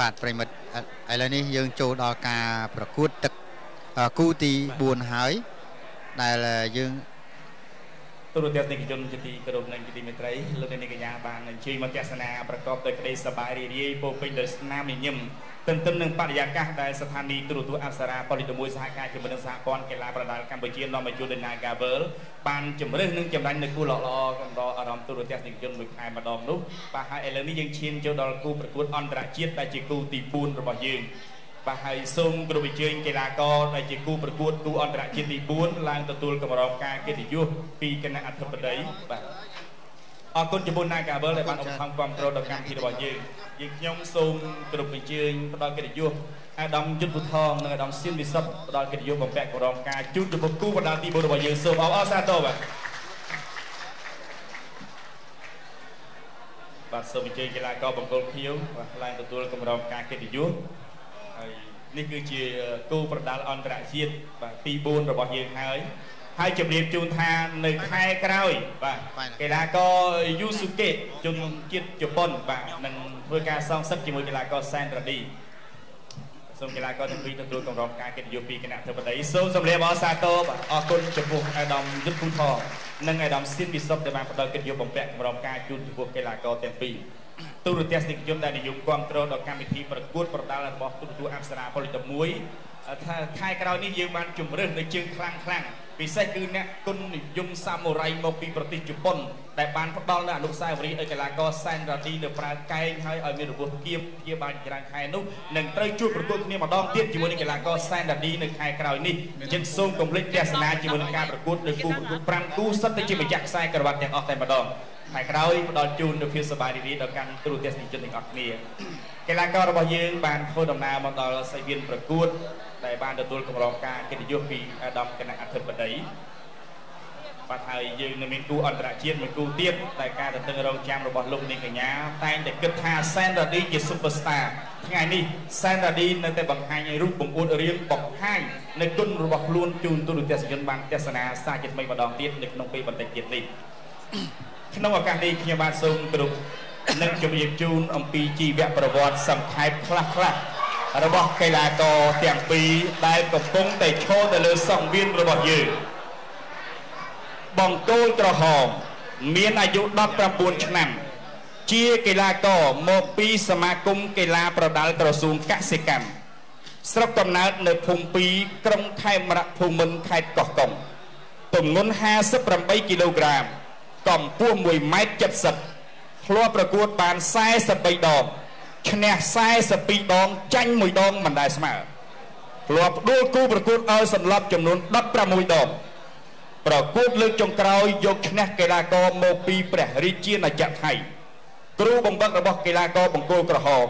បាទប្រិមិត្តឥឡូវនេះយើងចូលដល់ការប្រកួតទឹកគូទី4ហើយដែលយើង ទូរទស្សនិកជនជាទីគោរពនិងជាទីមេត្រីលោកអ្នកនាងកញ្ញាបានអញ្ជើញមកទស្សនាប្រកបដោយក្តីសប្បាយរីករាយពោពេញដោយស្នាមញញឹមទន្ទឹមនឹងបរិយាកាសដែលស្ថានីយ៍ទូរទស្សន៍អប្សរាពលិតមួយសហការជាមួយនឹងសហព័ន្ធកីឡាប្រដាល់កម្ពុជានាំមកជួលដោយ Nagavel បានជំរឿសនិងចម្រាញ់នៅគូល្អល្អកំដរអារម្មណ៍ទូរទស្សនិកជនមួយខែម្ដងនោះបាទហើយឥឡូវនេះយើងឈានចូលដល់គូប្រកួតអន្តរជាតិដែលជាគូទី4របស់យើង បាទហើយសូមគោរពអញ្ជើញកីឡាករដែលជាគូប្រកួតគូអន្តរជាតិទី4ឡើងទទួលកម្រងការកិត្តិយសពីគណៈអធិបតីបាទអរគុណចំពោះ Nagavel ដែលបានឧបត្ថម្ភគ្រប់គ្រងដល់កម្មវិធីរបស់យើងយើងខ្ញុំសូមគោរពអញ្ជើញផ្ដល់កិត្តិយសអាដាមយុទ្ធពុថងនិងអាដាមសៀនវិសុទ្ធផ្ដល់កិត្តិយសបំពាក់កម្រងការជូនចំពោះគូបណ្ដាលទី4របស់យើងសូមអបអរសាទរបាទបាទសូមអញ្ជើញកីឡាករបង្គោលខៀវបាទឡើងទទួលកម្រងការកិត្តិយស ហើយនេះគឺជាគូប្រដាល់អន្តរជាតិបាទទី4របស់យើងហើយហើយជម្រាបជូនថានៅខែក្រោយបាទកីឡាករយូស៊ូកេជនជាតិជប៉ុនបាទនឹងធ្វើការសងសឹកជាមួយកីឡាករសែនរ៉ាឌីសូមកីឡាករទាំងពីរទទួលកម្រងការកិត្តិយសពីគណៈធិបតីសូមសម្រាបអរសាទរបាទអរគុណចំពោះអាដាមយុទ្ធភូថនិងអាដាមស៊ីនវិសុទ្ធដែលបានផ្ដល់កិត្តិយសបំពាក់កម្រងការជូនចំពោះកីឡាករទាំងពីរ ទូរទស្សនិកជនដែលនិយមគ្រប់គ្រងដល់កម្មវិធីប្រកួតប្រដាល់របស់ទូរទស្សន៍អប្សរាផលិត1ថាខែក្រោយនេះយើងបានជំរឿននៅជើងខ្លាំងខ្លាំងពិសេសគឺអ្នកគុណនិយមសាមូរ៉ៃមកពីប្រទេសជប៉ុនដែលបានផ្ដល់នូវអនុស្សាវរីយ៍ឲ្យកីឡាករសែនរ៉ាឌីនៅប្រើកែងហើយឲ្យមានរបួសគៀបជាបានច្រើនខែនោះនឹងត្រូវជួបប្រកួតគ្នាម្ដងទៀតជាមួយនឹងកីឡាករសែនរ៉ាឌីនៅខែក្រោយនេះយើងសូមកុំភ្លេចទស្សនាជាមួយនឹងការប្រកួតនៅគូប្រកួត5គូសិតតែជាម្ចាស់ខ្សែក្រវ៉ាត់ទាំងអស់តែម្ដង ថ្ងៃក្រោយផ្ដល់ជូននូវភាពសប្បាយរីករាយដល់កាន់គ្រូទេសនិកជនទាំងអស់គ្នាកីឡាកររបស់យើងបានធ្វើដំណើរមកដល់សីវៀនប្រកួត ដែលបានទទួលកម្រងការកិត្តិយសពីអាដាមគណៈអធិបតីបាទហើយយើងនៅមានគូអន្តរជាតិមួយគូទៀតតែការទន្ទឹងរង់ចាំរបស់លោកនាងកញ្ញាតែងតែគិតថាសែនរ៉ាឌីជា Superstar ថ្ងៃនេះសែនរ៉ាឌីនៅតែបង្ហាញរូបបង្អួតរៀងបង្ហាញនៅគុណរបស់ខ្លួនជូនទូរទស្សនិកជនបានទស្សនាសារជាថ្មីម្ដងទៀតនៅក្នុងពេលបន្តិចទៀតនេះ ក្នុងឱកាសនេះខ្ញុំបាទសូមគ្រប់នឹងជម្រាបជូនអំពីជីវប្រវត្តិសង្ខេបខ្លះខ្លះរបស់កីឡាករទាំងពីរដែលកំពុងតែឈរទៅលើសង្វៀនរបស់យើងបង្គោលក្រហមមានអាយុ19ឆ្នាំ ជាកីឡាករមកពីសមាគមកីឡាប្រដាល់ក្រសួងកសិកម្មស្រុកកំណើតនៅភូមិ2ក្រុងខេមរៈភូមិន្ទខេត្តកោះកុងទម្ងន់58គីឡូក្រាម កម្ពស់1ម៉ែត្រ70ធ្លាប់ប្រកួតបាន43ដងឈ្នះ42ដងចាញ់1ដងមិនដែលស្មើធ្លាប់ដួលគូប្រកួតឲ្យសន្លប់ចំនួន16ដងប្រកួតលើកចុងក្រោយយកឈ្នះកីឡាករមកពីព្រះរាជាណាចក្រថៃគ្រូបង្វឹករបស់កីឡាករបង្គោលក្រហម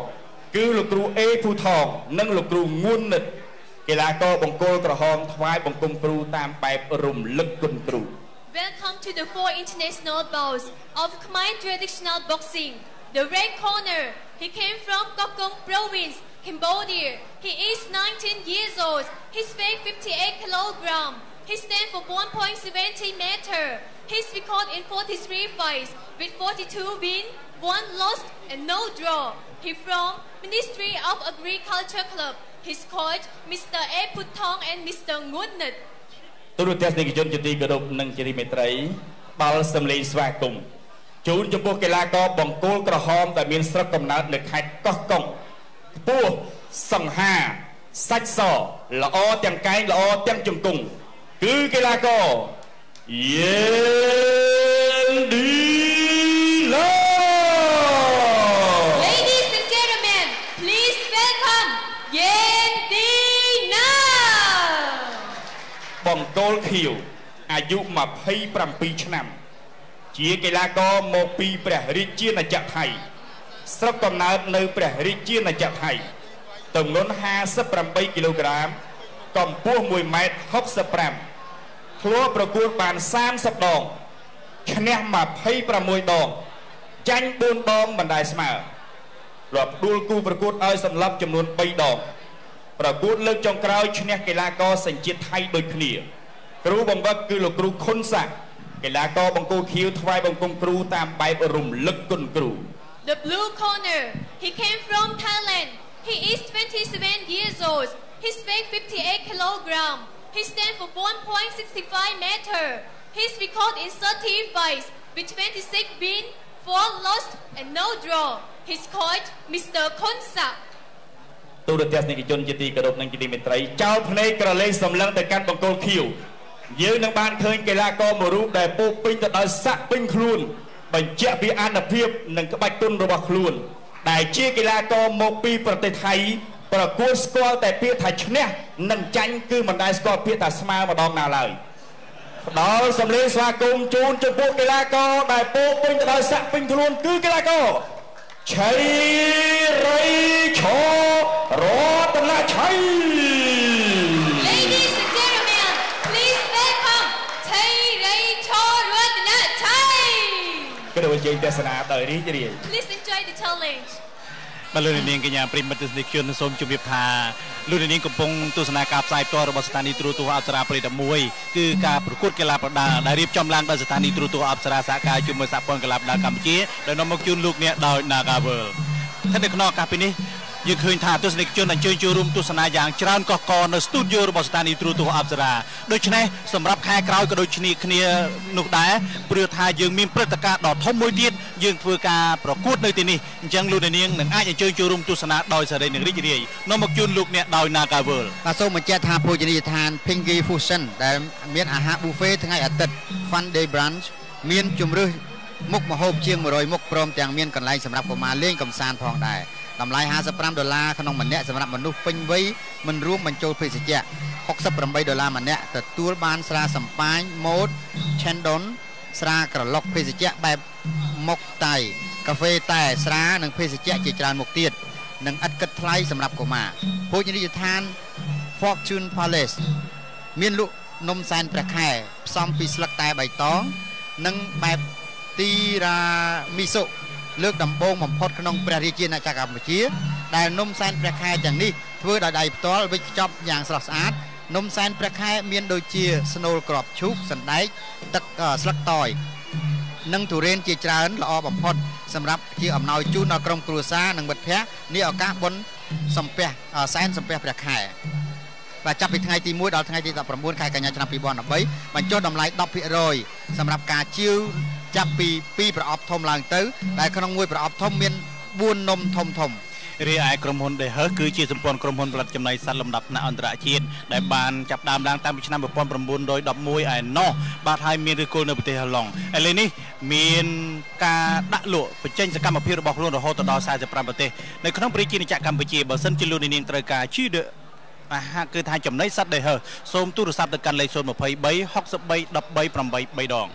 គឺលោកគ្រូអេភូថងនិងលោកគ្រូងួននិតកីឡាករបង្គោលក្រហមថ្វាយបង្គំគ្រូតាមបែបរំលឹកគុណគ្រូ Welcome to the four international bouts of Khmer traditional boxing. The red corner, he came from Kokong province, Cambodia. He is 19 years old. His weight 58 kilogram. He stands for 1.70 meter. His record in 43 fights with 42 win, 1 loss and no draw. He from Ministry of Agriculture Club. His coach, Mr. A. Putong and Mr. Ngunat. ទូរទស្សនិកជនជាទីគោរពនិងជាទីមេត្រីបាល់សម្លេងស្វាគមន៍ជូនចំពោះកីឡាករបង្គោលក្រហមដែលមានស្រុកកំណើតនៅខេត្តកោះកុងខ្ពស់សង្ហាសាច់សល្អទាំងកែងល្អទាំងជង្គង់គឺកីឡាករយេ លខៀវអាយុ27ឆ្នាំ ជាកីឡាករមកពីព្រះរាជាណាចក្រថៃស្រុកកំណើតនៅព្រះរាជាណាចក្រថៃទម្ងន់58គីឡូក្រាមកម្ពស់1ម៉ែត្រ65ធ្លាប់ប្រកួតបាន30ដងឈ្នះ26ដងចាញ់4ដងមិនដែលស្មើរាប់ដួលគូប្រកួតឲ្យសន្លប់ចំនួន3ដងប្រកួតលើកចុងក្រោយឈ្នះកីឡាករសញ្ជាតិថៃដូចគ្នា គ្រូបង្វឹកគឺលោកគ្រូខុនសាក់កីឡាករបង្គោលខៀវថ្វាយបង្គំគ្រូតាមបែបរំលឹកគុណគ្រូ The blue corner, he came from Thailand. He He is 27 years old. His weight 58 kilogram. He stands for 1.65 meter. His record is 30 fights with 26 win, 4 lost and no draw. His coach, Mr. Konsa. ទូរទស្សនិកជនជាទីគោរពនិងជាទីមេត្រីចោលភ្នែកក្រឡេកសម្លឹងទៅកាន់បង្គោលខៀវ យើងនឹងបានឃើញកីឡាករមួយរូបដែលពោពេញទៅដោយស័ក្តិពេញខ្លួន បញ្ជាក់ពីអនុភាពនិងក្បាច់គុណរបស់ខ្លួន ដែលជាកីឡាករមកពីប្រទេសថៃប្រកួតស្គាល់តែពាក្យថាឈ្នះនិងចាញ់គឺមិនដែលស្គាល់ពាក្យថាស្មើម្ដងណាឡើយផ្ដល់សម្លេងស្វាគមន៍ជូនចំពោះកីឡាករដែលពោពេញទៅដោយស័ក្តិពេញខ្លួនគឺកីឡាករឆៃរៃឈរតនឆៃ Ladies and gentlemen, please welcome Thai Ray Choratna Thai. គឺដើម្បី យើងទស្សនាដោយរីករាយ Please enjoy the challenge. បាទលោកនាងកញ្ញាប្រិមត្តទស្សនិកជនសូមជម្រាបថាលោកនាងកំពុងទស្សនាការផ្សាយផ្ទាល់របស់ស្ថានីយ៍ទូរទស្សន៍អប្សរាព្រៃ11គឺការប្រកួតកីឡាប្រដាល់ដែលរៀបចំឡើងដោយស្ថានីយ៍ទូរទស្សន៍អប្សរាសហការជាមួយសហព័ន្ធកីឡាប្រដាល់កម្ពុជាដែលនាំមកជូនលោកអ្នកដោយ Nagavel ថានៅក្នុងឱកាសពេលនេះ យើងឃើញថាទស្សនិកជនអញ្ជើញចូលរួមទស្សនាយ៉ាងច្រើនកកកនៅស្ទូឌីយោរបស់ស្ថានីយ៍ទូរទស្សន៍អប្សរាដូច្នេះសម្រាប់ខែក្រោយក៏ដូចគ្នាគ្នានោះដែរព្រោះថាយើងមានព្រឹត្តិការណ៍ដ៏ធំមួយទៀតយើងធ្វើការប្រកួតនៅទីនេះអញ្ចឹងលោកអ្នកនាងនឹងអាចអញ្ជើញចូលរួមទស្សនាដោយសេរីនិងរីករាយនាំមកជូនលោកអ្នកដោយ Nagavel បាទសូមបញ្ជាក់ថាភោជនីយដ្ឋាន Pinky Fusion ដែលមានអាហារ buffet ថ្ងៃអាទិត្យ Fun Day Brunch មានជំរើសមុខម្ហូបជាង100មុខព្រមទាំងមានកន្លែងសម្រាប់កុមារលេងកម្សាន្តផងដែរ តម្លៃ55ដុល្លារក្នុងម្នាក់សម្រាប់មនុស្សពេញវ័យមិនរួមបញ្ចូលភេសជ្ជៈ68ដុល្លារម្នាក់ទទួលបានស្រាសម្ប៉ាញម៉ូត Chendon ស្រាក្រឡុកភេសជ្ជៈបែបមុខតៃកាហ្វេតែស្រានិងភេសជ្ជៈជាច្រើនមុខទៀតនិងឥតគិតថ្លៃសម្រាប់កុមារភោជនីយដ្ឋាន Fortune Palace មានលក់នំសែនព្រះខែផ្សំពីស្លឹកតែបៃតងនិងបែបទីរ៉ាមីសូ លើកដំបូងបំផុតក្នុងព្រះរាជាណាចក្រកម្ពុជា ដែលនំសែនព្រះខែទាំងនេះធ្វើដោយដៃផ្ទាល់វេចខ្ចប់យ៉ាងស្រស់ស្អាតនំសែនព្រះខែមានដូចជា ស្នូលក្របឈូកសណ្ដែកទឹកអឺស្លឹកតយនិងទុរេនជាច្រើនល្អបំផុតសម្រាប់ជាអំណោយជូនដល់ក្រុមគ្រួសារនិងមិត្តភ័ក្តិនេះឱកាសបុណ្យសំពះអសែនសំពះព្រះខែបាទចាប់ពីថ្ងៃទី1ដល់ថ្ងៃទី19ខែកញ្ញាឆ្នាំ2013បញ្ចុះតម្លៃ10%សម្រាប់ការជាវ ចាប់ពី2ប្រអប់ធំឡើងទៅដែលក្នុងមួយប្រអប់ធំមាន4នំធំធំរីឯក្រុមហ៊ុន The Hus គឺជាសម្ព័ន្ធក្រុមហ៊ុនផលិតចំណីសត្វលំដាប់ថ្នាក់អន្តរជាតិដែលបានចាប់ផ្ដើមឡើងតាំងពីឆ្នាំ1911ឯណោះបាទហើយមានឫសគល់នៅប្រទេសហឡុងឥឡូវនេះមានការដាក់លក់បញ្ចេញសកម្មភាពរបស់ខ្លួនរហូតដល់45ប្រទេសនៅក្នុងប្រជាជាតិកម្ពុជាបើសិនជាលោកនាងត្រូវការជីដអាហារគឺថាចំណីសត្វ The Hus សូមទូរស័ព្ទទៅកាន់លេខ023 63 13 8 3ដង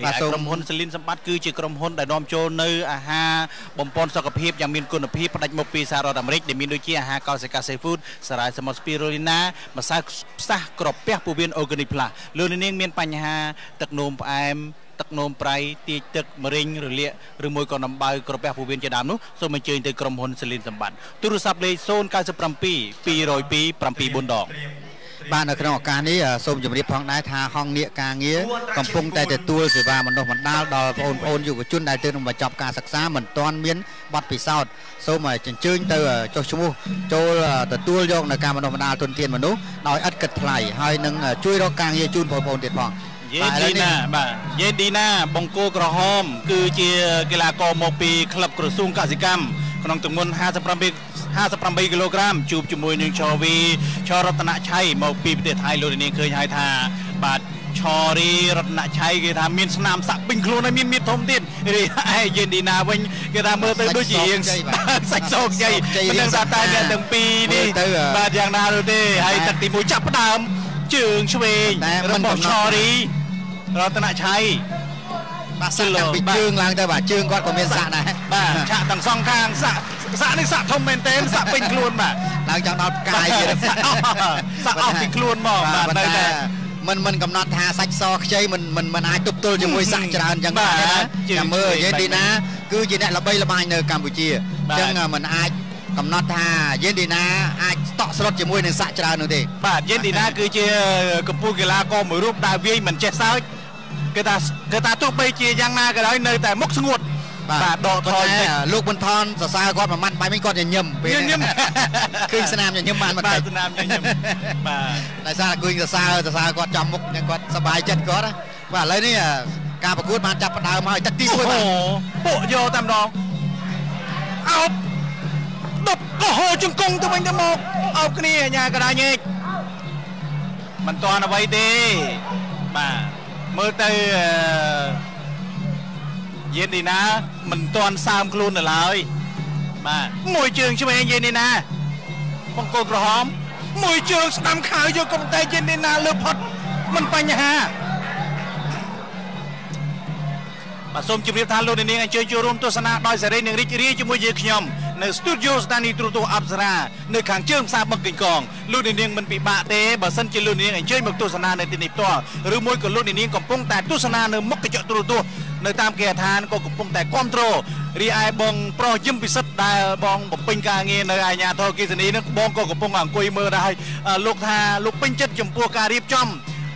រីបាទឯសូមក្រុមហ៊ុនសលីនសម្បត្តិគឺជាក្រុមហ៊ុនដែលនាំចូលនៅអាហារបំពន់សុខភាពយ៉ាងមានគុណភាពផ្ដាច់មុខពីសហរដ្ឋអាមេរិកដែលមានដូចជាអាហារកោសិកា Seafood សារ៉ាយសមុទ្រ Spirulina ម្សៅផ្សះក្រពះពោះវៀន Organic Plus លោកនាងមានបញ្ហាទឹកនោមផ្អែមទឹកនោមប្រៃទាកទឹកម្រេងរលាកឬមួយក៏ដំបៅក្រពះពោះវៀនជាដើមនោះសូមអញ្ជើញទៅក្រុមហ៊ុនសលីនសម្បត្តិទូរស័ព្ទលេខ097 202 74ដង បាទនៅក្នុងឱកាសនេះអឺសូមជម្រាបផងដែរថាហងនាកការងារកំពុងតែទទួលសេវាបណ្ដុះបណ្ដាលដល់បងប្អូនយុវជនដែលទើបនឹងបញ្ចប់ការសិក្សាមិនទាន់មានបទពិសោធន៍សូមអឺអញ្ជើញទៅអឺចុះឈ្មោះចូលអឺទទួលយកនៅការបណ្ដុះបណ្ដាលទុនធានមនុស្សដោយឥតគិតថ្លៃហើយនឹងអឺជួយរកការងារជូនបងប្អូនទៀតផងយេបាទឥឡូឌីវនេះណាបាទយេឌីណាបង្គោលក្រហម គឺជាកីឡាករមកពីក្លឹបក្រសួងកសិកម្ម ក្នុងទម្ងន់57 58គីឡូក្រាមជួបជាមួយនឹងឆវីឆរតនឆៃមកពីប្រទេសថៃលោកនាងឃើញហើយថាបាទឆរីរតនឆៃគេថាមានស្នាមសាក់ពេញខ្លួនហើយមានមានធំទៀតរីឯយេឌីណាវិញគេថាមើលទៅដូចជារៀងសាច់សោកជ័យមិនដឹងថាតែអ្នកទាំងពីរនេះបាទយ៉ាងណានោះទេហើយទឹកទី1ចាប់ផ្ដើមជើងឆ្វេងរបស់ឆរីរតនឆៃ បាទសាក់តាំងពីជើងឡើងទៅបាទជើងគាត់ក៏មានសាក់ដែរបាទឆាកទាំងសងខាងសាក់សាក់នេះសាក់ធំមែនទែនសាក់ពេញខ្លួនបាទឡើងចង់ដល់ផ្កាយទៀតសាក់អស់សាក់អស់ពីខ្លួនមកបាទនៅតែមិនមិនកំណត់ថាសាច់សខ្ចីមិនមិនមិនអាចទប់ទល់ជាមួយសាក់ច្រើនចឹងបាទទេណាជឿចាំមើលជឿយេឌីណាគឺជាអ្នកល្បីល្បាញនៅកម្ពុជាបាទចឹងមិនអាចកំណត់ថាយេឌីណាអាចស្តក់ស្លុតជាមួយនឹងសាក់ច្រើននោះទេបាទយេនឌីណាគឺជាកម្ពុជាកីឡាករមួយរូបដែលវាយមិនចេះសើច គេថាគេថាទោះបីជាយ៉ាងណាក៏ដោយនៅតែមុខស្ងួតបាទដកថយប៉ុន្តែតិចលោកប៊ុនថនសរសើរគាត់មួយម៉ាត់បាយមិញគាត់ញញឹមពេលញញឹមឃើញស្នាមញញឹមបានបន្បាតិទចស្នាមញញឹមបាទដោយសារតែគួយសរសើរសរសើរគាត់ចំមុខអញ្ចឹងគាត់សប្បាយចិត្តគាត់ណាបាទឥឡូវនេះការប្រកួតបានចាប់ផ្ដើមហើយទឹកទី1អូបាទពួកយកតែម្ដងអោបដប់អូហូជង្គង់ទៅវិញទៅមកអោបគ្នាញ៉ាកដាញែកមិនតាន់អ្វីទេបាទ មើលទៅអឺយេនឌីណាមិនតាន់សើមខ្លួននៅឡើយបាទមួយជើងឆ្វេងយេនឌីណាបង្គោលក្រហម មួយជើងស្ដាំខៅយកកំតែយេនឌីណាលើផុតមិនបញ្ហាបាទសូមជម្រាបថាលោកអ្នកនាងអញ្ជើញចូលរួមទស្សនាដោយសេរីនិងរីករាយជាមួយយើងខ្ញុំ នៅស្ទូឌីយោស្ថានីយ៍ទូរទស្សន៍អប្សរានៅខាងជើងផ្សារបឹងកេងកងលោកអ្នកនាងមិនពិបាកទេបើសិនជាលោកអ្នកនាងអញ្ជើញមកទស្សនានៅទីនេះផ្ទាល់ឬមួយក៏លោកអ្នកនាងកំពុងតែទស្សនានៅមុខកញ្ចក់ទូរទស្សន៍នៅតាមគេហដ្ឋានក៏កំពុងតែគ្រប់គ្រងរីឯបងប្រុសយឹមពិសិដ្ឋដែលបងបំពេញការងារនៅអាជ្ញាធរគិសនីនឹងបងក៏កំពុងអង្គុយមើលដែរហើយអឺលោកថាលោកពេញចិត្តចំពោះការរៀបចំ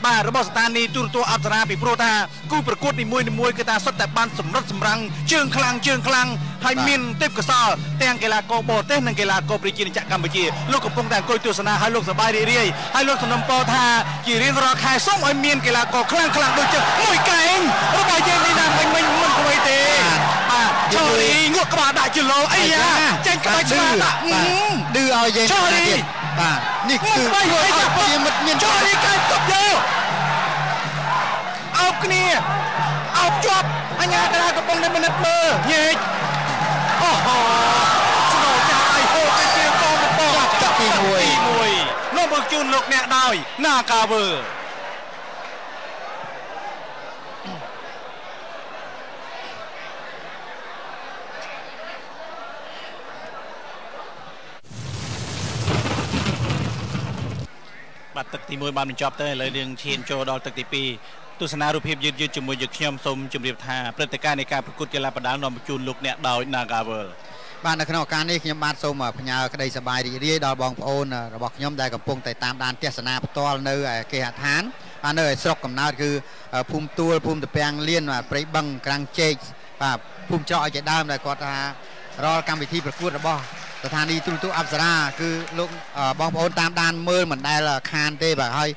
បាទរបស់ស្ថានីយ៍ទូរទស្សន៍អប្សរាពីព្រោះថាគូប្រកួតនីមួយៗគឺថាសុទ្ធតែបានសម្រិតសម្រាំងជើងខ្លាំងជើងខ្លាំងហើយមានទេពកោសល្យទាំងកីឡាករបរទេសនិងកីឡាករប្រជាជាតិកម្ពុជាលោកកំពុងតែអង្គុយទស្សនាហើយលោកសប្បាយរីករាយហើយលោកសំណុំពរថាជារៀងរាល់ខែសូមឲ្យមានកីឡាករខ្លាំងខ្លាំងដូចជាមួយកែងរបស់យើងនេះណាមិញមិញមិនអ្វីទេបាទចូលរីងក់ក្បាលដាក់ជលោអីយ៉ាចេញក្បាច់ឆ្លាតដាក់បាទឌឺឲ្យយើងចូលរីទៀត បាទនេះគឺមកធ្វើឲ្យឲ្យចាប់ព្រាមិត្តមានចូលរីកាយទប់យកអោបគ្នាអោបជាប់អញ្ញាតាកំពុងតែមនិតមើលញែកអូហូស្នូចាស់ដៃហូរទៅជាកងកំពងចាប់ទឹកទី1ទី1នោះមកជូនលោកអ្នកដោយ ណាកាវើ ទទឹកទី1បានបញ្ចប់ទៅឥឡូវយើងឈានចូលដល់ទឹកទី2ទស្សនារូបភាពយឺតៗជាមួយយើងខ្ញុំសូមជម្រាបថាព្រឹត្តិការណ៍នៃការប្រកួតកីឡាបដាល់នាំបញ្ជូនលោកអ្នកដោយ Nagavel បាទនៅក្នុងឱកាសនេះខ្ញុំបាទសូមផ្ញើក្តីសប្បាយរីករាយដល់បងប្អូនរបស់ខ្ញុំដែលកំពុងតែតាមដានទស្សនាផ្ទាល់នៅឯគេហដ្ឋានបាទនៅឯស្រុកកំណើតគឺភូមិទួលភូមិតពាំងលៀនបាទព្រៃបឹងក្រាំងជែកបាទភូមិច្រកឲ្យជាដើមដែលគាត់ថារាល់កម្មវិធីប្រកួតរបស់ ស្ថានីយ៍ទូរទស្សន៍អប្សរាគឺលោកអឺបងប្អូនតាមដានមើលមិនដែលខានទេបាទហើយ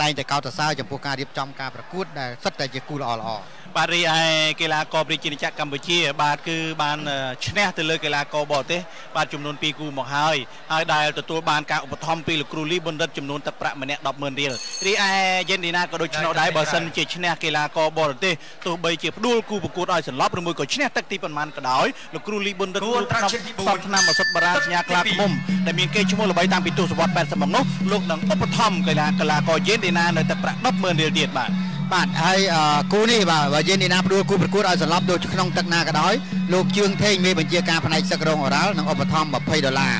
តែងតែកោតសរសើរចំពោះការរៀបចំការប្រកួតដែលសិតតែជាគូល្អល្អៗបាទរីឯកីឡាករប្រជាជាតិកម្ពុជា បាទគឺបានឈ្នះទៅលើកីឡាករបរទេសបាទចំនួន2គូមកហើយហើយដែលទទួលបានការឧបត្ថម្ភពីលោកគ្រូលីប៊ុនរិទ្ធចំនួនទឹកប្រាក់ម្នាក់100,000រៀលរីឯយេនឌីណាក៏ដូចឆ្នោតដែរបើសិនជាឈ្នះកីឡាករបរទេសទោះបីជាផ្ដួលគូប្រកួតឲ្យសន្លប់ឬមួយក៏ឈ្នះទឹកទីប៉ុន្មានក៏ដោយលោកគ្រូលីប៊ុនរិទ្ធគ្រូក្នុងសពឆ្នាំឱសថបារាណសញ្ញាក្លាឃុំដែលមានកេរ្តិ៍ឈ្មោះល្បីតាំងពីទសវត្សរ៍80មកនោះលោកនឹងឧបត្ថម្ភកីឡាកីឡាករយេនឌីណានៅទឹកប្រាក់100,000រៀលទៀតបាទបាទហើយអឺគូនេះបាទបើយើងនេះណាផ្ដួលគូប្រកួតឲ្យសន្លប់ដូចក្នុងទឹកណាក៏ដោយលោកជឿងថេងមេបញ្ជាការផ្នែកសឹករងអូរ៉ាល់នឹងឧបត្ថម្ភ20ដុល្លារ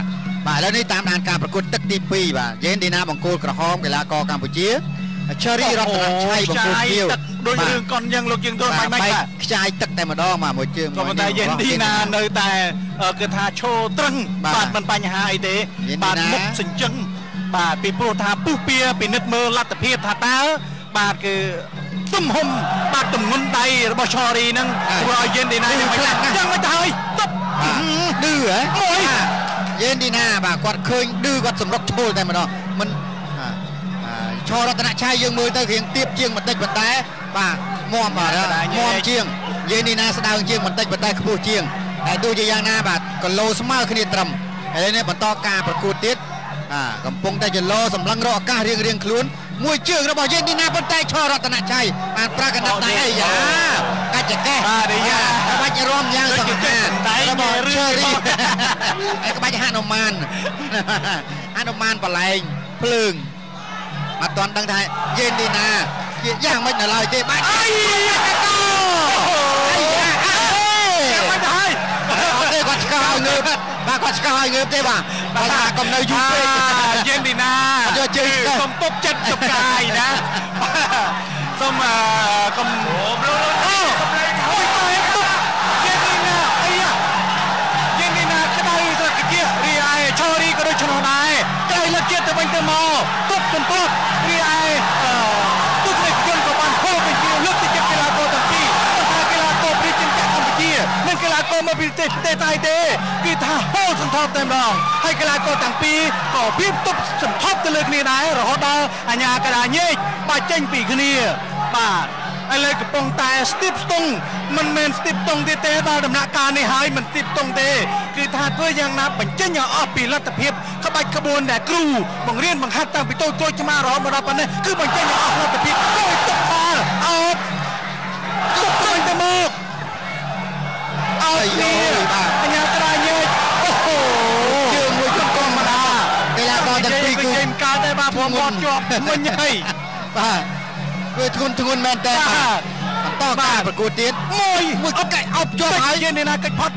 បាទឥឡូវនេះតាមដានការប្រកួតទឹកទី2បាទយើងឌីណាបង្គោលក្រហមកីឡាករកម្ពុជាឆេរីរតនឆៃបង្គោលខៀវទឹកដូចរឿងកុនយ៉ាងលោកយើងទល់បាញ់បាញ់បាទខ្ចាយទឹកតែម្ដងបាទមួយជើងក៏ប៉ុន្តែយេនឌីណានៅតែគឺថាឈោត្រឹងបាទបាទមិនបញ្ហាអីទេយេនឌីណាបាទមុខសញ្ជឹង បាទពីព្រោះថាពុះពៀពិនិត្យមើលលទ្ធភាពថាតើបាទគឺទំហំបាទទម្ងន់ដៃរបស់ឆូរីហ្នឹងធ្វើឲ្យយេនឌីណាយ៉ាងមិនយ៉ាងមិនទៅហើយទប់បាទឌឺហ៎មួយបាទយេនឌីណាបាទគាត់ឃើញឌឺគាត់សម្រុកឈុលតែម្ដងមិនបាទបាទឆរតនឆៃយើងមើលទៅរៀងទៀបជាងបន្តិចប៉ុន្តែបាទមមបាទមមជាងយេនឌីណាស្ដើងជាងបន្តិចប៉ុន្តែខ្ពស់ជាងតែទោះជាយ៉ាងណាបាទគីឡូស្មើគ្នាត្រឹមហើយនេះបន្តការប្រកួតទៀត អាកំពុងតែចលោសម្លឹងរកឱកាសរៀងរៀងខ្លួនមួយជើងរបស់យេនឌីណាប៉ុន្តែឆរតនឆៃបានប្រាកណ្ដាប់ដៃអីយ៉ាកាច់ចកេះបាទអីយ៉ាក្បាច់រំយ៉ាងសង្ហាដៃរបស់រឿងឈើរីរបស់ហើយក្បាច់ហនុមានហនុមានបលែងភ្លើងអត់ទាន់ដឹងថាយេនឌីណាជាយ៉ាងម៉េចនៅឡើយទេបាច់អីកាកោអីយ៉ាអេ យ៉ាងមិនទៅហើយ អត់ទេគាត់ឆ្កោឲ្យងើប បាទគាត់ឆ្កោឲ្យងើបទេបាទបាទថាកុំនៅយូរពេកយេនឌីណាអត់យកជើងគឺសុំពុកចិត្តសុកាយណាសុំអឺកុំអូមលោអូអូយទៅទុកយេនឌីណាអីយ៉ាយេនឌីណាក្តៅស្រកជារីឯឆូរីក៏ដូចឆ្នោដែរក្តៅលឹកជាតិទៅវិញទៅមកទុកចំពោះរីឯអឺ ក៏បានហូបទៅជាលើកទឹកចិត្តកីឡាករទាំងពីរប៉ុន្តែកីឡាករប្រជាជាតិកម្ពុជានិងកីឡាមកពីប្រទេសប្រទេសថៃទេគឺថាហូរសន្ធប់តែម្ដងហើយកីឡាករទាំងពីរក៏ពីបទប់សន្ធប់ទៅលើគ្នាដែររហូតដល់អាញាកដាញែកបាច់ចេញពីគ្នាបាទឥឡូវកំពុងតែស្ទាបស្ទង់មិនមែនស្ទាបស្ទង់ទេទេដល់ដំណាក់កាលនេះហើយមិនស្ទាបស្ទង់ទេគឺថាធ្វើយ៉ាងណាបញ្ចេញឲ្យអស់ពីលទ្ធភាពក្បាច់ក្បួនដែលគ្រូបង្រៀនបង្ហាត់តាំងពីតូចតូចឆ្មារហូតមកដល់ប៉ុណ្ណេះគឺបញ្ចេញឲ្យអស់លទ្ធភាព មគាត់ជាប់មិញហើយបាទគឺធ្ងន់ធ្ងរមែនតើបាទបន្តការប្រកួតទៀតមួយមួយកាច់អប់ជាប់ហើយយើងនេះណាកិច្ចផុត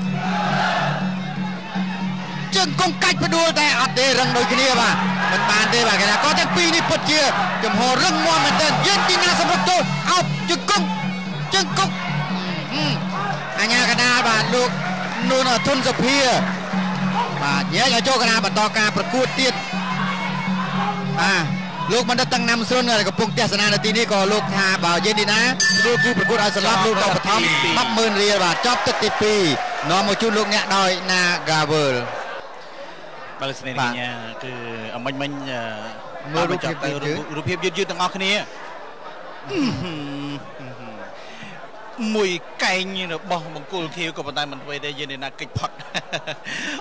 ជើងកងកាច់ផ្ដួលតែអត់ទេរឹងដូចគ្នាបាទមិនបានទេបាទកីឡាករទាំងពីរនេះពិតជាចំហរឹងមាំមែនទែនយើងទីណាសម្រុកចូលអោបជើងកងជើងកងហឹមអញ្ញាកដាលបាទលោកនួនធុនសុភាបាទញែកឲ្យចូលកណ្ដាលបន្តការប្រកួតទៀតបាទ លោកបណ្ឌិតតាំងណាំស្រុនដែលកំពុងទស្សនានៅទីនេះក៏លោកថាបើយើងទីណាលោកគឺប្រកួតឲ្យស្លាប់លោកក៏បឋម100,000រៀលបាទចប់ទឹកទី2នាំមកជូនលោកអ្នកដោយ Nagavel បើស្នេហ៍បាទកញ្ញាគឺអមិញមិញអឺមើលរូបចាប់ទៅភាពយឺតៗរូបភាពយឺតយឺតៗទាំងអស់គ្នា មួយកែងរបស់មង្គលខៀវក៏ប៉ុន្តែមិនធ្វើទេយើងនេះណាកិច្ចផុត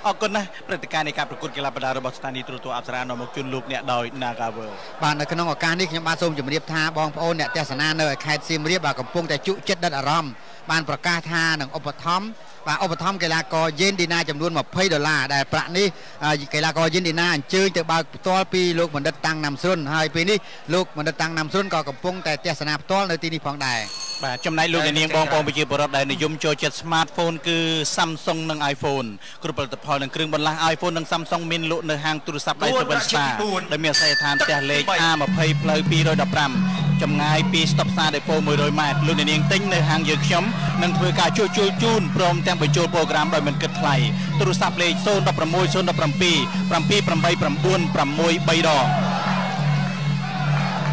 អរគុណណាស់ព្រឹត្តិការណ៍នៃការប្រកួតកីឡាប្រដាល់របស់ស្ថានីយ៍ទូរទស្សន៍អប្សរានាំមកជូនលោកអ្នកដោយ Nagavel បាទនៅក្នុងឱកាសនេះខ្ញុំបាទសូមជម្រាបថាបងប្អូនអ្នកទស្សនានៅឯខេត្តសៀមរាបបាទកំពុងតែជក់ចិត្តដិតអារម្មណ៍បានប្រកាសថានឹងឧបត្ថម្ភបាទឧបត្ថម្ភកីឡាករយេនឌីណាចំនួន20ដុល្លារដែលប្រាក់នេះអឺកីឡាករយេនឌីណាអញ្ជើញទៅបើកផ្ទាល់ពីលោកបណ្ឌិតតាំងណាំស្រុនហើយពេលនេះលោកបណ្ឌិតតាំងណាំស្រុនក៏កំពុងតែទស្សនាផ្ទាល់នៅទីនេះផងដែរ បាទចំណែកលោកអ្នកនាងបងប្អូនប្រជាពលរដ្ឋដែលនិយមចូលចិត្ត smartphone គឺ Samsung និង iPhone គ្រប់ផលិតផលនិងគ្រឿងបន្លាស់ iPhone និង Samsung មានលក់នៅហាងទូរស័ព្ទដៃ Seven Star ដែលមានអាសយដ្ឋានផ្ទះលេខ A20 ផ្លូវ215ចម្ងាយពីស្តុបផ្សារដេប៉ូ100ម៉ែត្រលោកអ្នកនាងទិញនៅហាងយើងខ្ញុំនឹងធ្វើការជួសជុលជូនព្រមទាំងបញ្ចូលប្រូក្រាមដោយមិនគិតថ្លៃទូរស័ព្ទលេខ016 017 789 6 3ដង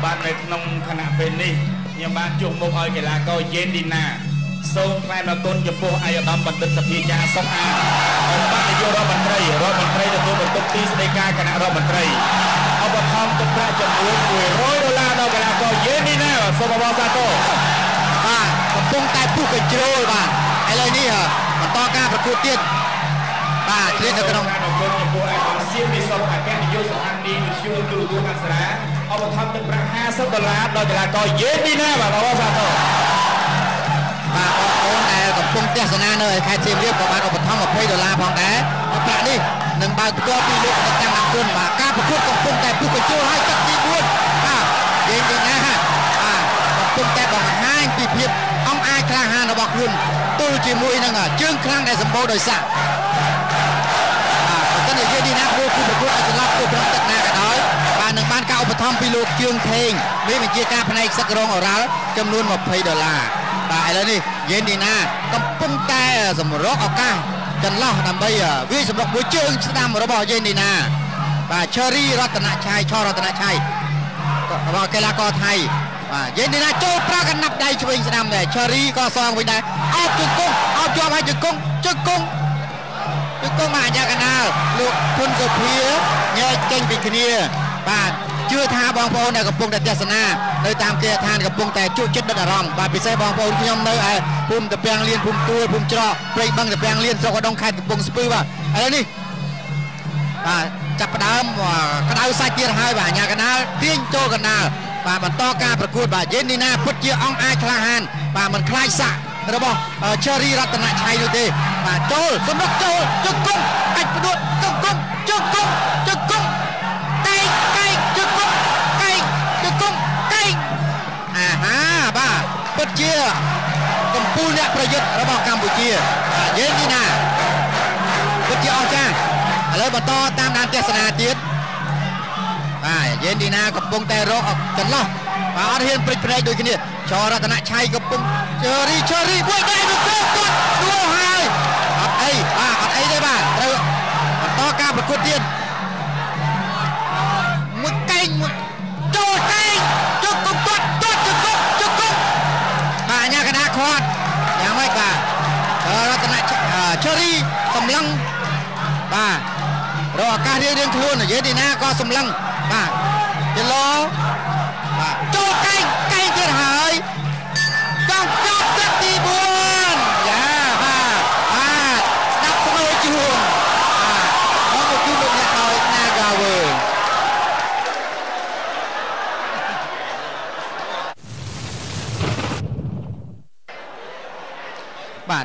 បាទនៅក្នុងខណៈពេលនេះ ខ្ញុំបានជួបមុខឲ្យកីឡាករយេនឌីណាសូមថ្លែងអំណរគុណចំពោះអាយដាមបណ្ឌិតសភាចាសុកអាហើយបាទនាយករដ្ឋមន្ត្រីរដ្ឋមន្ត្រីទទួលបន្ទុកទីស្តីការគណៈរដ្ឋមន្ត្រីឧបត្ថម្ភទឹកប្រាក់ចំនួន100ដុល្លារដល់កីឡាករយេនឌីណាសូមអបអរសាទរបាទកំពុងតែពុះកញ្ជ្រោលបាទឥឡូវនេះបន្តការប្រកួតទៀតបាទជ្រៀតនៅក្នុងអរគុណចំពោះអាសៀមនិស្សិតអគ្គនាយកស្ថានីយ៍វិទ្យុទូរទស្សន៍អក្សរា ឧបត្ថម្ភទឹកប្រាក់50ដុល្លារដល់កីឡាករយេនឌីណាបាទអបអរសាទរបាទបងប្អូនដែលកំពុងទស្សនានៅឯខេត្តសៀមរាបក៏បានឧបត្ថម្ភ20ដុល្លារផងដែរហើយប្រាក់នេះនឹងបើកផ្ទាល់ពីលោកនៅតាមណាំគុណបាទការប្រកួតកំពុងតែពុះកញ្ជ្រោលហើយទឹកទី4បាទយើងយើងណាបាទកំពុងតែបង្ហាញពីភាពអង់អាចក្លាហានរបស់ខ្លួនទល់ជាមួយនឹងជើងខ្លាំងដែលសម្បូរដោយសាក់បាទបើសិនជាយើងនេះណាគួរគូប្រកួតឲ្យចន្លោះគូប្រំទឹកណាក៏ដោយបាទ នឹងបានការឧបត្ថម្ភពីលោកជើងថេងមានបញ្ជាការផ្នែកសឹករងអូរ៉ាល់ចំនួន20ដុល្លារបាទឥឡូវនេះយេនឌីណាកំពុងតែសម្រុកឱកាសចន្លោះដើម្បីវាយសម្រុកមួយជើងស្ដាំរបស់យេនឌីណាបាទឈើរីរតនឆៃឆរតនឆៃរបស់កីឡាករថៃបាទយេនឌីណាចូលប្រើកណាប់ដៃឆ្វេងស្ដាំដែរឈើរីក៏សងវិញដែរអោបជង្គង់អោបជាប់ហើយជង្គង់ជង្គង់ជង្គង់មកអាញាកណាលលោកធុនសុភាញែកចេញពីគ្នាបាទ ជឿថាបងប្អូនដែលកំពុងតែទស្សនានៅតាមគេដ្ឋានកំពុងតែជក់ចិត្តដិតអារម្មណ៍បាទពិសេសបងប្អូនខ្ញុំនៅឯភូមិតាពាំងលៀនភូមិទួលភូមិច្រកព្រៃបឹងតាពាំងលៀនស្រុកឧដុង្គខេត្តកំពង់ស្ពឺបាទឥឡូវនេះបាទចាប់ផ្ដើមអឺក្តៅសាច់ទៀតហើយបាទអាញាកណាលទាញចូលកណ្ដាលបាទបន្តការប្រកួតបាទយេននីណាពិតជាអង្គអាចក្លាហានបាទមិនខ្លាចសាក់របស់ឈើរីរតនឆៃនោះទេបាទចូលសម្រាប់ចូលជង្គង់អាចផ្ដួល ជាកំពូលអ្នកប្រយុទ្ធរបស់កម្ពុជាបាទយេនីណាពិតជាអស្ចារ្យឥឡូវបន្តតាមដានទស្សនាទៀតបាទយេនឌីណាកំពុងតែរកចន្លោះបាទអត់ហ៊ានព្រិចភ្នែកដូចគ្នាចររតនឆៃកំពុងជើរីជើរីមួយដៃទៅចូលគាត់ដួលហើយអត់អីបាទអត់អីទេបាទត្រូវបន្តការប្រកួតទៀតមួយកែងមួយ គាត់យ៉ាងម៉េចបាទរតនជរីសម្លឹងបាទរកឱកាសរៀងៗខ្លួននិយាយទីណាក៏សម្លឹងបាទគីឡូ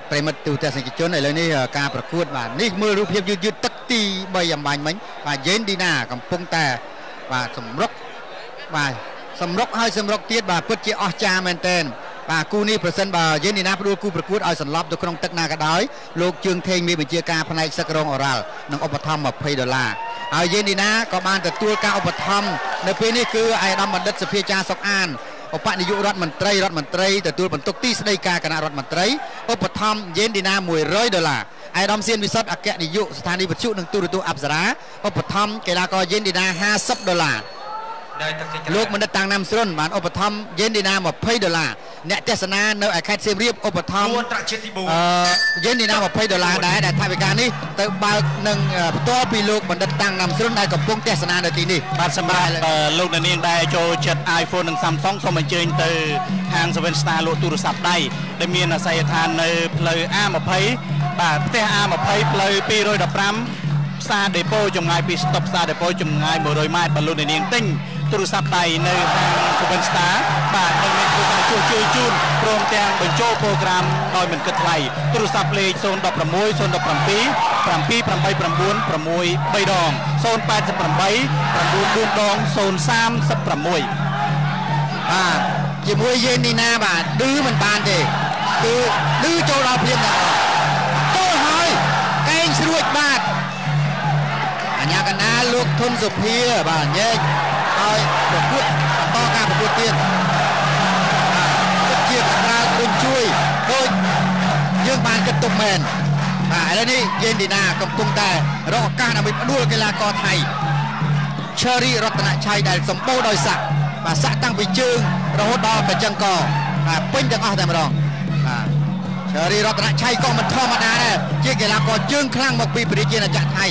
បាទប្រិមិត្តទូទស្សនិកជនឥឡូវនេះការប្រកួតបាទនេះមើលរូបភាពយឺតយឺតទឹកទី3អំបញ្ញមិញបាទយេនឌីណាកំពុងតែបាទសម្រុកបាទសម្រុកហើយសម្រុកទៀតបាទពិតជាអស្ចារ្យមែនទែនបាទគូនេះប្រសិនបើយេនឌីណាផ្ដួលគូប្រកួតឲ្យសន្លប់ទៅក្នុងទឹកណាក៏ដោយលោកជើងថេងមានបញ្ជាការផ្នែកសឹករងអូរ៉ាល់និងឧបត្ថម្ភ20ដុល្លារហើយយេនឌីណាក៏បានទទួលការឧបត្ថម្ភនៅពេលនេះគឺអាយដាមបណ្ឌិតសភាចាសុកអាន ឧបនាយករដ្ឋមន្ត្រីរដ្ឋមន្ត្រីទទួលបន្ទុកទីស្តីការគណៈរដ្ឋមន្ត្រីឧបត្ថម្ភយេនឌីណា100ដុល្លារអាយដាមសៀនវិសុទ្ធអគ្គនាយកស្ថានីយ៍វិទ្យុនិងទូរទស្សន៍អប្សរាឧបត្ថម្ភកីឡាករយេនឌីណា50ដុល្លារដោយទឹកចិត្តលោកមនិតតាំងណាំស្រុនបានឧបត្ថម្ភយេនឌីណា20ដុល្លារ អ្នកទេសនានៅឯខេត្តសៀមរាបឧបត្ថម្ភពួនត្រជាតិទីអឺយេនឌីណា20ដុល្លារដែរដែលថវិកានេះទៅបើកនឹងផ្ទាល់ពីលោកបណ្ឌិតតាំងណាំស្រុនដែលកំពុងទេសនានៅទីនេះបាទសម្រាប់អឺលោកអ្នកនាងដែលចូលចិត្ត iPhone និង Samsung សូមអញ្ជើញទៅហាង Seven Star លក់ទូរស័ព្ទដៃដែលមានអាស័យដ្ឋាននៅផ្លូវ A20 បាទផ្ទះ A20 ផ្លូវ215ផ្សារដេប៉ូចម្ងាយពីស្តុបផ្សារដេប៉ូចម្ងាយ100ម៉ែត្របើលោកអ្នកនាងទិញទូរស័ព្ទដៃនៅហាង Seven Star បាទនឹងមានធ្វើការជួយជួយជូនព្រមទាំងបញ្ចូលប្រូក្រាមដោយមិនគិតថ្លៃទូរស័ព្ទលេខ016 017 789 6 3ដង088 9ដង036បាទជាមួយយេនឌីណាបាទឌឺមិនបានទេគឺឌឺចូលដល់ព្រាមតែចូលហើយកែងស្រួចបាទអញ្ញាកណាលោកធុនសុភាបាទញែក ឲ្យប្រកួតបន្តការប្រកួតទៀតបាទជាកណ្ដាលគុំជួយដូចយើងបានគិតទុកមែនបាទឥឡូវនេះយេនឌីណាកំពុងតែរកឱកាសដើម្បីផ្ដួលកីឡាករថៃ Cherry រតនឆៃដែលសម្បូរដោយសាក់បាទសាក់តាំងពីជើងរហូតដល់កញ្ចឹងកបាទពេញទាំងអស់តែម្ដងបាទ Cherry រតនឆៃក៏មិនធម្មតាដែរជាកីឡាករជើងខ្លាំងមកពីប្រជាណាចក្រថៃ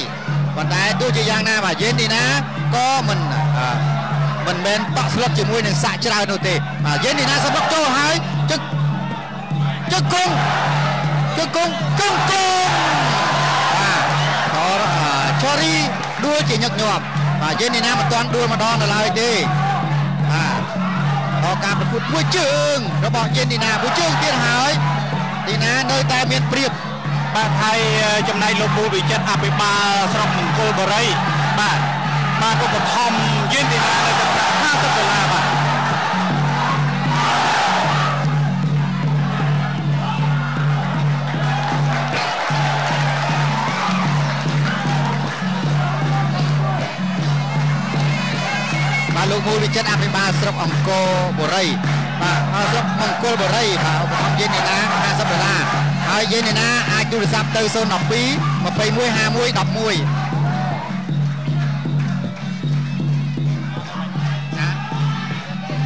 ប៉ុន្តែទោះជាយ៉ាងណាបាទយេនឌីណាក៏មិនអឺ មិនមែនតក់ស្លុតជាមួយនឹងសាក់ច្រើននោះទេបាទយេនឌីណាសម្រុកចូលហើយជឹកជឹកគង់ជឹកគង់គង់គង់បាទឆូរីដួលជាញឹកញាប់បាទយេនឌីណាមិនទាន់ដួលម្ដងនៅឡើយទេបាទដល់ការប្រកួតមួយជើងរបស់យេនឌីណាមួយជើងទៀតហើយឌីណានៅតែមានព្រៀបបាទហើយចំណែកលោកពូវិចិត្រអភិបាលស្រុកមង្គលបុរីបាទបាទឧបត្ថម្ភ ចិត្រអភិបាលស្រុកអង្គរបុរីបាទហើយស្រុកមង្គលបុរីបាទឧបត្ថម្ភយេនឌីណា50ដុល្លារហើយយេនឌីណាអាចទូរស័ព្ទទៅ012 21 51 11ណាន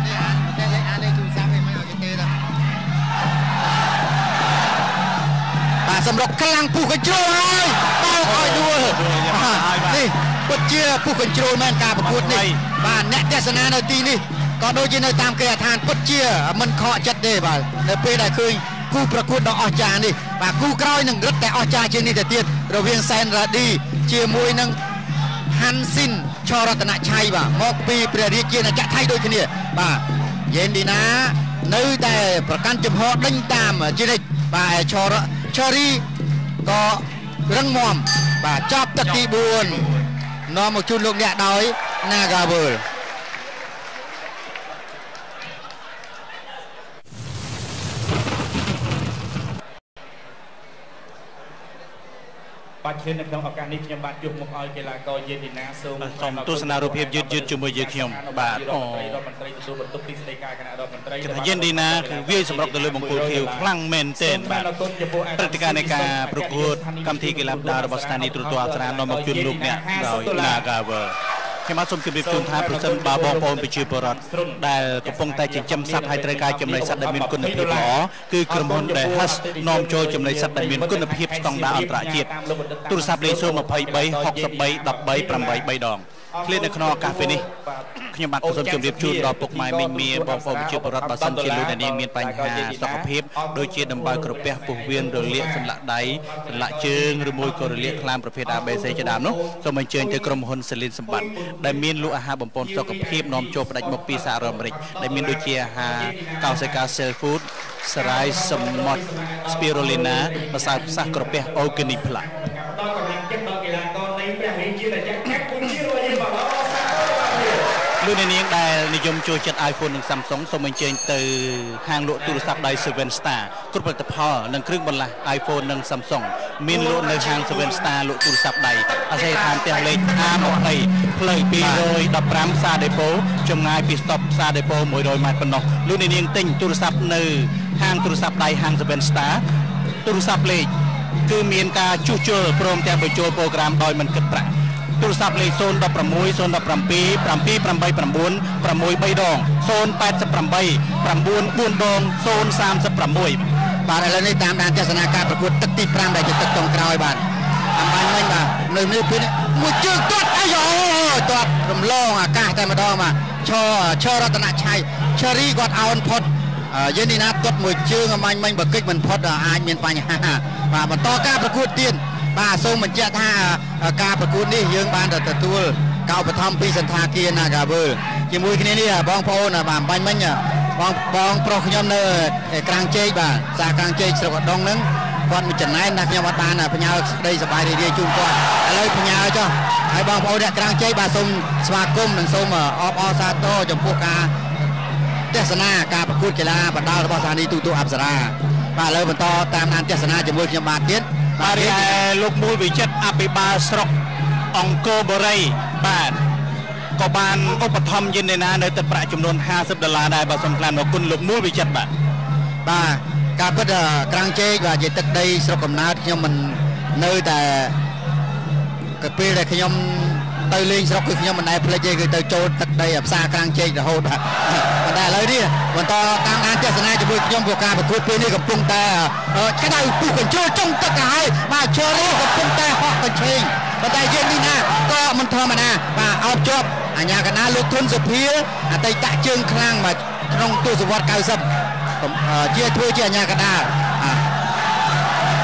េះអានតែលេខអានលេខទូរស័ព្ទឯងមិនឲ្យគេទេតាបាទសម្រុកខ្លាំងពុះកញ្ជ្រោលហើយបោកឲ្យដួលបាទនេះ ពិតជាពុះកញ្ជ្រោលមែនការប្រកួតនេះបាទអ្នកទេសនានៅទីនេះក៏ដូចជានៅតាមគេអាឋានពិតជាមិនខកចិត្តទេបាទនៅពេលដែលឃើញគូប្រកួតដ៏អស្ចារ្យនេះបាទគូក្រោយនឹងរឹតតែអស្ចារ្យជាងនេះទៅទៀតរវាងសែនរ៉ាឌីជាមួយនឹងហាន់ស៊ីនឆរតនឆៃបាទមកពីព្រះរាជាណាចក្រថៃដូចគ្នាបាទយេនឌីណានៅតែប្រកាន់ចំហដេញតាមជានិច្ចបាទឆរឆរីក៏រឹងមាំបាទចាប់ទឹកទី4 នាំមកជូនលោកអ្នកដោយ Nagawal បាទឈាននៅក្នុងឱកាសនេះខ្ញុំបាទជួបមុខឲ្យកីឡាករយេនឌីណាសូមសូមទស្សនារូបភាពយឺតៗជាមួយយើងខ្ញុំបាទអូរដ្ឋមន្ត្រីទទួលបន្ទុកទីស្តីការគណៈរដ្ឋមន្ត្រីគឺថាយេនឌីណាគឺវាយសម្រុកទៅលើបង្គោលខៀវខ្លាំងមែនទែនបាទព្រឹត្តិការណ៍នៃការប្រកួតកម្មវិធីកីឡាផ្ដាល់របស់ស្ថានីយ៍ទូរទស្សន៍អស្ចារ្យនាំមកជូនលោកអ្នកដោយ Nagavel ខ្ញុំបាទសូមជម្រាបជូនថាប្រសិនបើបងប្អូនប្រជាពលរដ្ឋដែលកំពុងតែចិញ្ចឹមសត្វហើយត្រូវការចំណីសត្វដែលមានគុណភាពល្អគឺក្រុមហ៊ុន Dehas នាំចូលចំណីសត្វដែលមានគុណភាពស្តង់ដារអន្តរជាតិទូរស័ព្ទលេខ023 63 13 83ដង ឃ្លាតនៅក្នុងឱកាសពេលនេះខ្ញុំបាទសូមជម្រាបជូនដល់ពុកម៉ែមីងមាបងប្អូនប្រជាពលរដ្ឋបើសិនជាលោកអ្នកនាងមានបញ្ហាសុខភាពដូចជាដំបៅក្រពះពុះវៀនរលាកសន្លាក់ដៃសន្លាក់ជើងឬមួយក៏រលាកខ្លាំងប្រភេទ ABC ជាដើមនោះសូមអញ្ជើញទៅក្រុមហ៊ុនសេលីនសម្បត្តិដែលមានលក់អាហារបំពន់សុខភាពនាំចូលផ្ដាច់មុខពីសហរដ្ឋអាមេរិកដែលមានដូចជាអាហារកោសិកា Cell Food សារាយសមុទ្រ Spirulina ម្សៅផ្សះក្រពះ Organic Plus លោកអ្នកនាងដែលនិយមចូលចិត្ត iPhone និង Samsung សូមអញ្ជើញទៅហាងលក់ទូរស័ព្ទដៃ Seven Star គ្រប់ផលិតផលនិងគ្រឿងបន្លាស់ iPhone និង Samsung មានលក់នៅហាង Seven Star លក់ទូរស័ព្ទដៃអាស័យដ្ឋានផ្ទះលេខ A20 ផ្លូវ215ផ្សារដេប៉ូចម្ងាយពីស្តុបផ្សារដេប៉ូ100ម៉ែត្រប៉ុណ្ណោះលោកអ្នកនាងទិញទូរស័ព្ទនៅហាងទូរស័ព្ទដៃហាង Seven Star ទូរស័ព្ទលេខគឺមានការជួសជុលព្រមទាំងបញ្ចូលប្រូក្រាមដោយមិនគិតប្រាក់ ទូរស័ព្ទលេខ016 017 789 6 3ដង088 94ដង036បាទឥឡូវនេះតាមដានទស្សនាការប្រកួតទឹកទី5ដែលជាទឹកចុងក្រោយបាទអំបញ្ញមិញបាទនៅនេះពេលនេះមួយជើងទាត់អាយ៉ូទាត់រំលងអាកាសតែម្ដងបាទឈរឈររតនឆៃឈេរីគាត់អោនផុតអឺយេនីណាទាត់មួយជើងអំបញ្ញមិញបើគិចមិនផុតអាចមានបញ្ហាបាទបន្តការប្រកួតទៀត បាទសូមបញ្ជាក់ថាការប្រកួតនេះយើងបានទទួលកោបឋមពីសន្តាគារ Nagavel ជាមួយគ្នានេះបងប្អូនបាទអំបញ្ញមិញបងបងប្រុសខ្ញុំនៅក្រាំងជែកបាទសាក្រាំងជែកស្រុកឧដុង្គហ្នឹងគាត់មួយចំណែនណាខ្ញុំអត់បានផ្ញើក្តីសប្បាយរីករាយជូនគាត់ឥឡូវផ្ញើចុះហើយបងប្អូនអ្នកក្រាំងជែកបាទសូមស្វាគមន៍និងសូមអបអរសាទរចំពោះការទស្សនាការប្រកួតកីឡាបណ្ដាលរបស់ស្ថានីយ៍ទូទៅអប្សរាបាទឥឡូវបន្តតាមដានទស្សនាជាមួយខ្ញុំបាទទៀតបាទ រីឯលោកមូលវិចិត្រអភិបាលស្រុកអង្គរបូរី បាទក៏បានឧបត្ថម្ភយិនណានៅទឹកប្រាក់ចំនួន50ដុល្លារដែរបាទសូមថ្លែងអរគុណលោកមូលវិចិត្របាទបាទការពិតអឺក្រាំងជែកបាទជាទឹកដីស្រុកកំណើតខ្ញុំមិននៅតែកាលពេលដែលខ្ញុំ ទៅលេងស្រុកគឺខ្ញុំមិនដែលភ្លេចទេគឺទៅចូលទឹកដីផ្សារក្រាំងជែករហូតបាទប៉ុន្តែឥឡូវនេះបន្តតាមដានទស្សនាជាមួយខ្ញុំព្រោះការប្រកួតពេលនេះកំពុងតែអឺក្តៅពុះកញ្ជ្រោលចុងទឹកទៅហើយបាទជើរីកំពុងតែហោះកញ្ឆេងប៉ុន្តែយើងនេះណាក៏មិនធម្មតាបាទអត់ជាប់អាញាកណាលោកធុនសុភាអតីតជើងខ្លាំងបាទក្នុងទសវត្ស90កំអឺជាធ្វើជាអាញាកណ្ដាលអា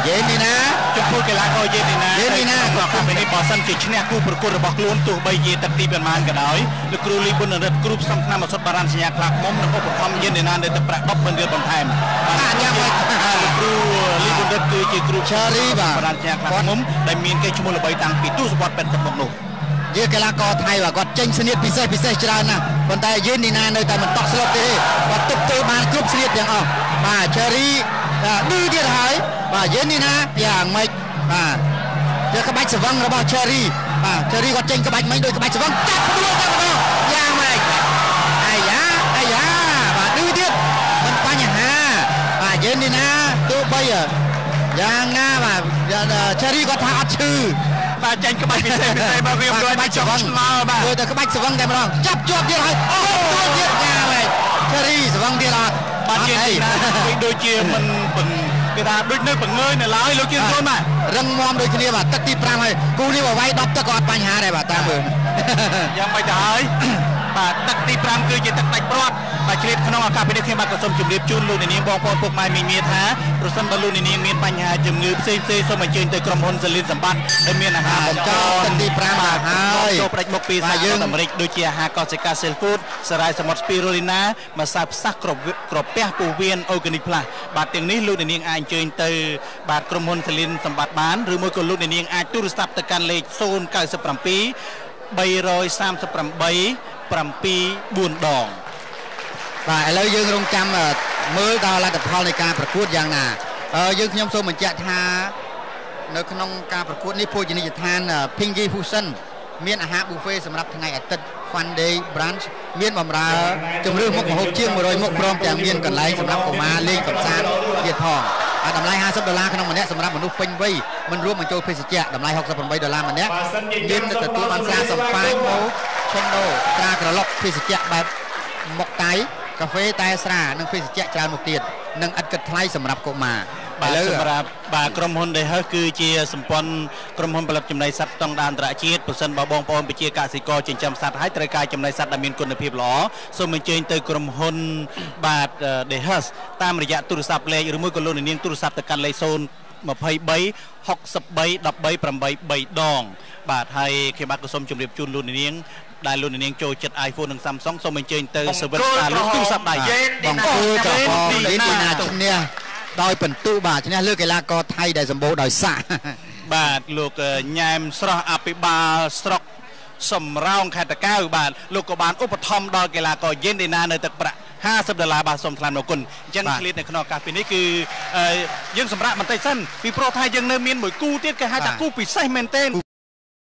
យេនីណាចំពោះកីឡាករយេនីណាយេនីណាក៏កម្មវិធីបើសិនជាឈ្នះគូប្រកួតរបស់ខ្លួនទោះបីជាទឹកទីប៉ុន្មានក៏ដោយលោកគ្រូលីប៊ុនរិទ្ធគ្រូផ្សំឆ្នាំអសុតបារានសញ្ញាខ្លាមុំនិងឧបត្ថម្ភយេនីណានៅទឹកប្រាក់10មិនរៀលបន្ថែមបាទអាយ៉ាងម៉េចលោកគ្រូលីប៊ុនរិទ្ធគឺជាគ្រូ Cherry បាទបារានសញ្ញាខ្លាមុំដែលមានកេរ្តិ៍ឈ្មោះល្បីតាំងពីទសវត្សរ៍80មកនោះជាកីឡាករថៃបាទគាត់ចេញស្នៀតពិសេសពិសេសច្រើនណាស់ប៉ុន្តែយេនីណានៅតែមិនតក់ស្លុតទេគាត់ទប់ទល់បានគ្រប់ស្នៀតទាំងអស់បាទជេរីបាទឌឺទៀតហើយ បាទយេនីណាយ៉ាងម៉េចបាទជាក្បាច់ស្វឹងរបស់ជេរីបាទជេរីគាត់ចេញក្បាច់មិញដោយក្បាច់ស្វឹងចាប់ផ្ដួលតែម្ដងយ៉ាងម៉េចអាយ៉ាអាយ៉ាបាទឌឺទៀតមិនបញ្ហាបាទយេនីណាទោះបីយ៉ាងណាបាទជេរីគាត់ថាអត់ឈឺបាទចាញ់ក្បាច់ពិសេសពិសេសមករៀបរយចង់ឆ្ងល់បាទធ្វើតែក្បាច់ស្វឹងតែម្ដងចាប់ជាប់ទៀតហើយអូទៅទៀតយ៉ាវិញជេរីស្វឹងទៀតអត់បាទជាអត់អីទីណាវិញដូចជាមិនមិន គេថាដូចនៅបង្ងើយនៅឡើយលោកជាជួនបាទរឹងមាំដូចគ្នាបាទទឹកទី5ហើយគូនេះបើវាយ10ទឹកក៏អត់បញ្ហាដែរបាទតាមមើលយ៉ាងមិនទៅហើយ បាទទឹកទី5គឺជាទឹកដាច់ព្រាត់បាទឆ្លៀតក្នុងឱកាសពេលនេះខ្ញុំបាទក៏សូមជម្រាបជូនលោកអ្នកនាងបងប្អូនពុកម៉ែមីមីថាប្រសិនបើលោកអ្នកនាងមានបញ្ហាជំងឺផ្សេងផ្សេងសូមអញ្ជើញទៅក្រុមហ៊ុនសលីនសម្បត្តិដែលមានអាហារបាទចោលទឹកទី5បាទហើយចូលផ្ដាច់មុខពីសហបាទរដ្ឋយើងអាមេរិកដូចជាអាហារកោសិកា Cell Food សារាយសមុទ្រ Spirulina ម្សៅផ្សះក្រពះក្រពះពោះវៀន Organic Plus បាទទាំងនេះលោកអ្នកនាងអាចអញ្ជើញទៅបាទក្រុមហ៊ុនសលីនសម្បត្តិបានឬមួយក៏លោកអ្នកនាងអាចទូរស័ព្ទទៅកាន់លេខ097 338 7 4ដងបាទឥឡូវយើងរងចាំអឺមើលដល់លទ្ធផលនៃការប្រកួតយ៉ាងណាអឺយើងខ្ញុំសូមបញ្ជាក់ថានៅក្នុងការប្រកួតនេះភោជនីយដ្ឋានអឺ Pinky Fusion មានអាហារ buffet សម្រាប់ថ្ងៃអាទិត្យ Fun Day Brunch មានបម្រើជំរឿនមុខម្ហូបជាង100មុខព្រមទាំងមានកន្លែងសម្រាប់កុមារលេងកម្សាន្តទៀតផងអាតម្លៃ50ដុល្លារក្នុងម្នាក់សម្រាប់មនុស្សពេញវ័យមិនរួមបញ្ចូលភេសជ្ជៈតម្លៃ68ដុល្លារម្នាក់មានទទួលបានស្រាសម្ប៉ាញ់ម៉ូ ខុនដូត្រាក្រឡុកភេសជ្ជៈបែបមុកតៃកាហ្វេតែស្រានិងភេសជ្ជៈច្រើនមុខទៀតនិងឥតគិតថ្លៃសម្រាប់កុមារបាទឥឡូវសម្រាប់បាទក្រុមហ៊ុន Dehus គឺជាសម្ព័ន្ធក្រុមហ៊ុនផលិតចំណីសត្វស្តង់ដារអន្តរជាតិប្រសិនបើបងប្អូនប្រជាកសិករចិញ្ចឹមសត្វហើយត្រូវការចំណីសត្វដែលមានគុណភាពល្អសូមអញ្ជើញទៅក្រុមហ៊ុនបាទ Dehus តាមរយៈទូរស័ព្ទលេខឬមួយក៏លោកនាងទូរស័ព្ទទៅកាន់លេខ0 23 63 13 83ដង បាទហើយខ្ញុំបាទក៏សូមជម្រាបជូនលោកនាង ដែលលោកនាងចូលចិត្ត iPhone និង Samsung សូមអញ្ជើញទៅ service ការលក់ទូរស័ព្ទដៃបងគូក្រហមឌីឌីណាណាឈ្នះដោយពិន្ទុបាទឈ្នះលើកីឡាករថៃដែលសម្បូរដោយសាក់បាទលោកអឺញ៉ែមស្រស់អភិបាលស្រុកសំរោងខេត្តតាកែវបាទលោកក៏បានឧបត្ថម្ភដល់កីឡាករយេនឌីណានៅទឹកប្រាក់50ដុល្លារបាទសូមថ្លែងអរគុណអញ្ចឹងបាទឃ្លាតនៅក្នុងឱកាសពេលនេះគឺអឺយើងសម្រាប់បន្តិចសិនពីព្រោះថាយើងនៅមានមួយគូទៀតគេហៅថាបាទគូពិសេសមែនទែនគូ